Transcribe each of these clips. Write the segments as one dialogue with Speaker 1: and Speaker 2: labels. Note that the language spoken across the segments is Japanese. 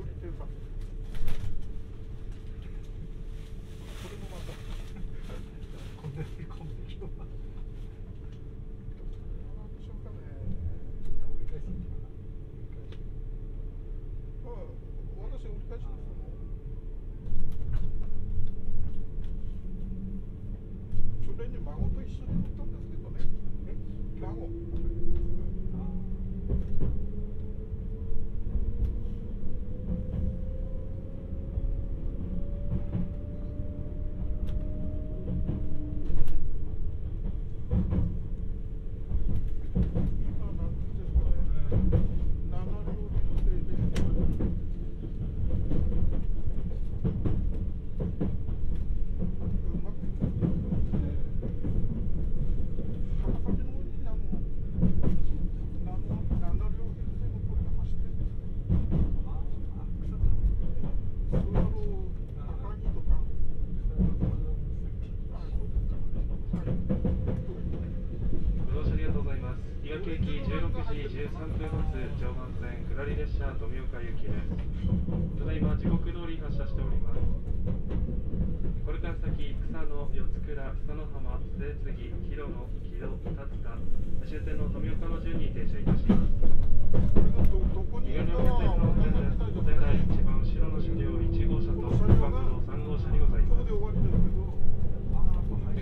Speaker 1: 降りてさこれもまたこんなにこんなにどうしようかね折り返すんかな折り返しあ私折り返しですもん去年に孫と一緒に乗ったんですけどねえ孫今なんですかね7両編成でうまくいくんですけどね高崎の方にあの7両編成のこれが走ってるんですよスワロー高木とかあそうですかはい
Speaker 2: ご乗車ありがとうございます。岩木駅16時13分発常磐線下り列車富岡行きです。ただい。ま時刻通り発車しております。これから先、草野、四つ倉、草野浜、末次、広野、木戸、立田、終点の富岡の順に停車い。たします。
Speaker 1: これがどどこにい。る
Speaker 2: 右
Speaker 1: かは
Speaker 2: 側の線です。前一番後ろの車両1号車と国道3号車にござい。ます。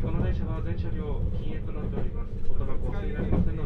Speaker 2: この電車は全車両禁煙となっております。音が構成になりません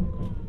Speaker 2: Okay.